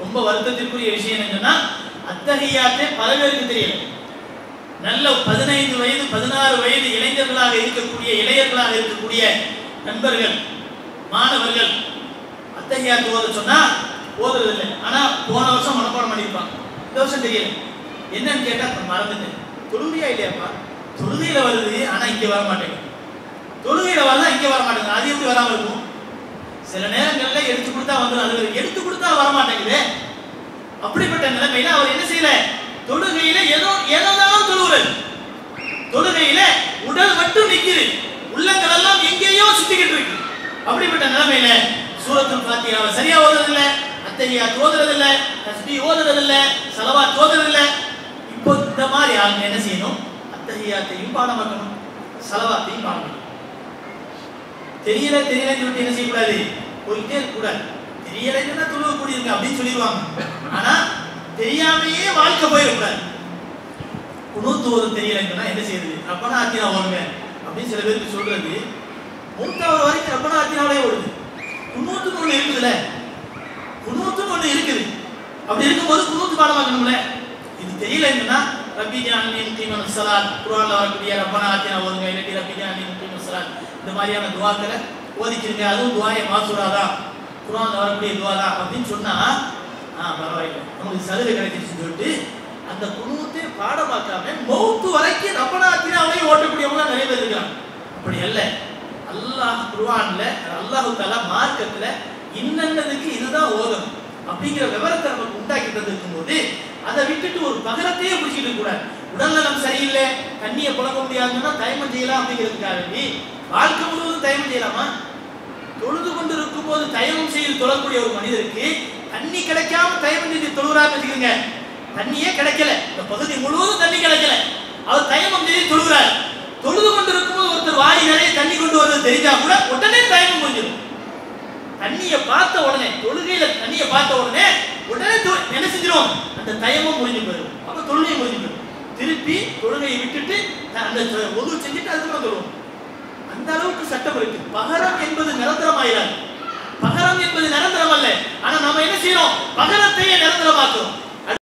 ரொம்ப வருத்தத்திற்குரிய விஷயம் என்னன்னா அத்தகையாத்தே பல பேருக்கு தெரியல நல்ல பதினைந்து வயது பதினாறு வயது இளைஞர்களாக இருக்கக்கூடிய இளையர்களாக இருக்கக்கூடிய நண்பர்கள் மாணவர்கள் அத்தகையாத்து ஓத சொன்னா ஓதுறது இல்லை. ஆனா போன வருஷம் மனப்பாடம் பண்ணியிருப்பாங்க. இந்த வருஷம் தெரியல. என்னன்னு கேட்டா மறந்துட்டேன். தொழுகையா இல்லையாப்பா? தொழுகையில வருது ஆனா இங்க வர மாட்டேங்குது தொழுகையில வரலாம் இங்க வர மாட்டேங்குது அது எப்படி வராம இருக்கும்? சில நேரங்கள்ல எடுத்து கொடுத்தா வந்துடும் அது எடுத்து கொடுத்தா வர மாட்டேங்குது அப்படிப்பட்ட நிலைமையில அவர் என்ன செய்யல? தொழுகையில ஏதோ ஏதோதான் தொழுவுறது. தொழுகையில உடல் மட்டும் நிக்குது. உள்ளங்கள் எல்லாம் எங்கேயோ சுத்திக்கிட்டு இருக்கு. அப்படிப்பட்ட நிலைமையில சூரத்துல் பாத்தியாவை சரியா ஓதுறது இல்ல அத்தகையா தோதுறது இல்ல தஸ்பீ ஓதுறது இல்ல சலவாத் தோதுறது இல்ல இப்போ இந்த மாதிரி ஆளுங்க என்ன செய்யணும்? அத்தகையாத்தையும் பாடமாக்கணும் சலவாத்தையும் பண்ணணும் தெரியல தெரியலன்னு சொல்லிட்டு என்ன செய்யக்கூடாது? போயிட்டே இருக்கக்கூடாது தெரியலைன்னா தொழுவ கூடியிருங்க அப்படின்னு சொல்லிடுவாங்க. ஆனா தெரியாமையே வாழ்க்கை போயிடக்கூடாது. குணூத்து ஓதும் தெரியலைங்கன்னா என்ன செய்யுது ரப்பனா ஆத்தினா ஓடுங்க அப்படின்னு சில பேருக்கு சொல்றது. மூன்றாவது வரைக்கும் ரப்பனா ஆத்தினாலே ஓடுது. குணூத்துன்னு ஒண்ணு இருக்குதுல்ல. குணூத்துன்னு ஒண்ணு இருக்குது. அப்படி இருக்கும்போது குணூத்து பாடமாக்கணும்ல. இது தெரியலைங்கன்னா ரப்பி ஜானி முக்கியமான சலாத் குரான்ல வரக்கூடிய ரப்பனா ஆத்தினா ஓதுங்க இல்லாட்டி ரப்பி ஜானி முக்கியமான சலாத் இந்த மாதிரியான துவாக்களை ஓதிக்கிறீங்க அதுவும் துவாய மாசுரா தான் குரான்ல வரக்கூடிய துவா தான் அப்படின்னு சொன்னா ஆ பரவாயில்லை நமக்கு சலுகை கிடைச்சிருச்சுன்னு சொல்லிட்டு அந்த குடும்பத்தை பாடமாக்காம மௌத்து வரைக்கும் ரப்பனா ஆத்தினாவையும் ஓட்டக்கூடியவங்களாம் நிறைய பேர் இருக்காங்க அப்படி அல்ல அல்லாஹ் குர்ஆன்ல அல்லாஹு தஆலா மார்க்கத்துல இன்னன்னதுக்கு இதுதான் ஓதணும் அப்படிங்கிற விவரத்தை நமக்கு உண்டாக்கிட்டது இருக்கும்போது அதை விட்டுட்டு ஒரு பகரத்தையே பிடிச்சிட்டு கூடாது உடல்நலம் சரியில்லை தண்ணியை புழக்க முடியாதுன்னா தயமம் செய்யலாம் அப்படிங்கிறதுக்காக வேண்டி வாழ்க்கை முழுவதும் தயமம் செய்யலாமா? தொழுது கொண்டு இருக்கும்போது தயமம் செய்து தொழக்கூடிய ஒரு மனிதருக்கு தண்ணி கிடைக்காம தயமம் செய்து தொழுகிறான்னு வச்சுக்கோங்க. தண்ணியே கிடைக்கல. இந்த பகுதி முழுவதும் தண்ணி கிடைக்கல. அவர் தயமம் செய்து தொழுகிறார். தொழுது கொண்டு இருக்கும்போது ஒருத்தர் வாய் நிறைய தண்ணி கொண்டு வருவது தெரிஞ்சா கூட உடனே தயமம் முடிஞ்சிடும். தண்ணியை பார்த்த உடனே தொழுகையில தண்ணியை பார்த்த உடனே உடனே என்ன செஞ்சிடும் அந்த தயமும் முடிஞ்சு போயிடும். அப்ப தொழுகை முடிஞ்சு போயிடும். திருப்பி தொழுகையை விட்டுட்டு அந்த ஒது செஞ்சுட்டு அதுக்கு தொழுவோம். அந்த அளவுக்கு சட்டம் இருக்கு. பகரம் என்பது நிரந்தரமாயிராது. பகரம் என்பது நிரந்தரம் அல்ல. ஆனா நம்ம என்ன செய்யறோம்? பகரத்தையே நிரந்தரமாக்குறோம்.